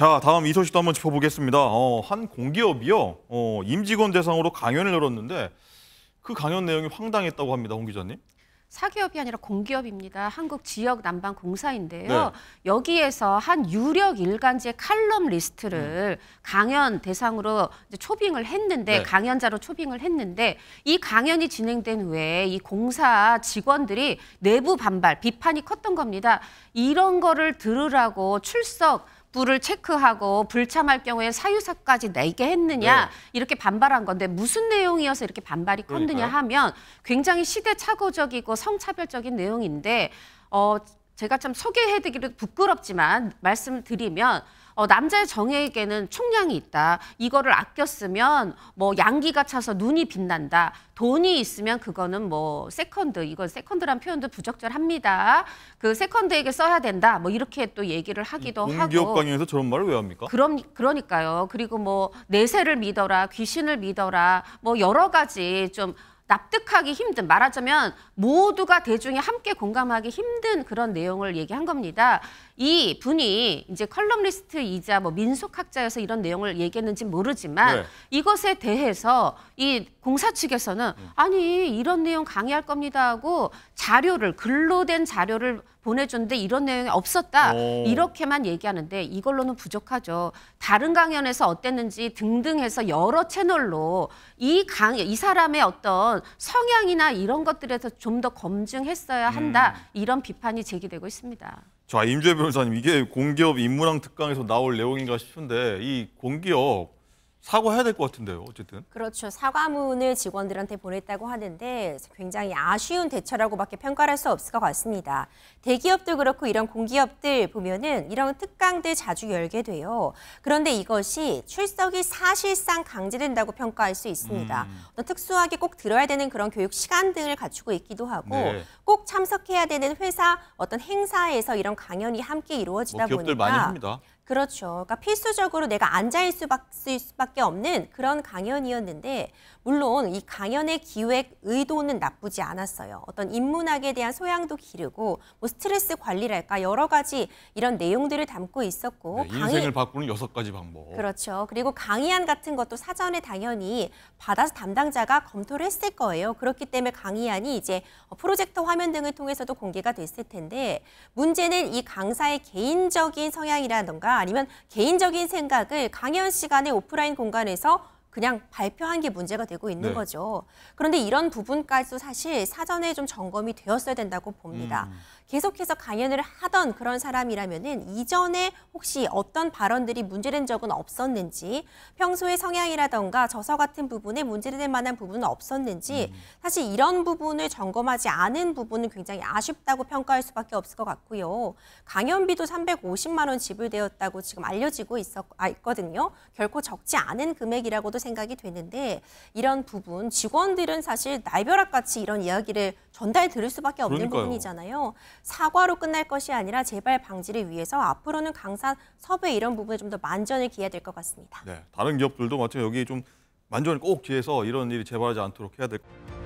자, 다음 이 소식도 한번 짚어보겠습니다. 어, 한 공기업이요, 어, 임직원 대상으로 강연을 열었는데 그 강연 내용이 황당했다고 합니다, 홍 기자님. 사기업이 아니라 공기업입니다. 한국 지역 난방 공사인데요. 네. 여기에서 한 유력 일간지의 칼럼 리스트를 강연 대상으로 초빙을 했는데 네. 강연자로 초빙을 했는데 이 강연이 진행된 후에 이 공사 직원들이 내부 반발, 비판이 컸던 겁니다. 이런 거를 들으라고 출석부를 체크하고 불참할 경우에 사유서까지 내게 했느냐 네. 이렇게 반발한 건데 무슨 내용이어서 이렇게 반발이 컸느냐 그러니까요. 하면 굉장히 시대착오적이고 성차별적인 내용인데 어 제가 참 소개해드리기도 부끄럽지만 말씀드리면 어, 남자의 정에게는 총량이 있다. 이거를 아껴 쓰면 뭐 양기가 차서 눈이 빛난다. 돈이 있으면 그거는 뭐 세컨드 이건 세컨드란 표현도 부적절합니다. 그 세컨드에게 써야 된다. 뭐 이렇게 또 얘기를 하기도 공기업 하고 강연에서 저런 말을 왜 합니까? 그럼 그러니까요. 그리고 뭐 내세를 믿어라, 귀신을 믿어라, 뭐 여러 가지 좀 납득하기 힘든 말하자면 모두가 대중이 함께 공감하기 힘든 그런 내용을 얘기한 겁니다. 이 분이 이제 컬럼리스트이자 뭐 민속학자여서 이런 내용을 얘기했는지 모르지만 네. 이것에 대해서 이 공사 측에서는 음. 아니 이런 내용 강의할 겁니다 하고 자료를 글로 된 자료를 보내줬는데 이런 내용이 없었다 오. 이렇게만 얘기하는데 이걸로는 부족하죠. 다른 강연에서 어땠는지 등등 해서 여러 채널로 이 강 이 사람의 어떤 성향이나 이런 것들에서 좀 더 검증했어야 한다 음. 이런 비판이 제기되고 있습니다. 자, 임재 변호사님, 이게 공기업 인문학 특강에서 나올 내용인가 싶은데 이 공기업 사과해야 될 것 같은데요, 어쨌든. 그렇죠. 사과문을 직원들한테 보냈다고 하는데 굉장히 아쉬운 대처라고밖에 평가할 수 없을 것 같습니다. 대기업도 그렇고 이런 공기업들 보면은 이런 특강들 자주 열게 돼요. 그런데 이것이 출석이 사실상 강제된다고 평가할 수 있습니다. 음. 어떤 특수하게 꼭 들어야 되는 그런 교육 시간 등을 갖추고 있기도 하고 네. 꼭 참석해야 되는 회사 어떤 행사에서 이런 강연이 함께 이루어지다 뭐 기업들 보니까 많이 합니다. 그렇죠. 그러니까 필수적으로 내가 앉아 있을 수밖- 있을 수밖에 없는 그런 강연이었는데 물론 이 강연의 기획 의도는 나쁘지 않았어요. 어떤 인문학에 대한 소양도 기르고 뭐 스트레스 관리랄까 여러 가지 이런 내용들을 담고 있었고 네, 인생을 바꾸는 여섯 가지 방법. 그렇죠. 그리고 강의안 같은 것도 사전에 당연히 받아서 담당자가 검토를 했을 거예요. 그렇기 때문에 강의안이 이제 프로젝터 화면 등을 통해서도 공개가 됐을 텐데 문제는 이 강사의 개인적인 성향이라던가 아니면 개인적인 생각을 강연 시간에 오프라인 공간에서 그냥 발표한 게 문제가 되고 있는 네. 거죠. 그런데 이런 부분까지도 사실 사전에 좀 점검이 되었어야 된다고 봅니다. 음. 계속해서 강연을 하던 그런 사람이라면은 이전에 혹시 어떤 발언들이 문제된 적은 없었는지 평소의 성향이라던가 저서 같은 부분에 문제될 만한 부분은 없었는지 사실 이런 부분을 점검하지 않은 부분은 굉장히 아쉽다고 평가할 수밖에 없을 것 같고요. 강연비도 350만 원 지불되었다고 지금 알려지고 있었, 아, 있거든요. 결코 적지 않은 금액이라고도 생각이 되는데 이런 부분 직원들은 사실 날벼락 같이 이런 이야기를 전달 들을 수밖에 없는 그러니까요. 부분이잖아요. 사과로 끝날 것이 아니라 재발 방지를 위해서 앞으로는 강사 섭외 이런 부분에 좀 더 만전을 기해야 될 것 같습니다. 네, 다른 기업들도 마찬가지 여기 좀 만전을 꼭 기해서 이런 일이 재발하지 않도록 해야 될 것 같아요.